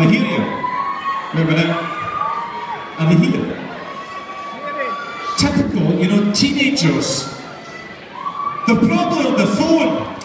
I'm here? Wait a minute. Here? Typical, you know, teenagers. The problem, the phone.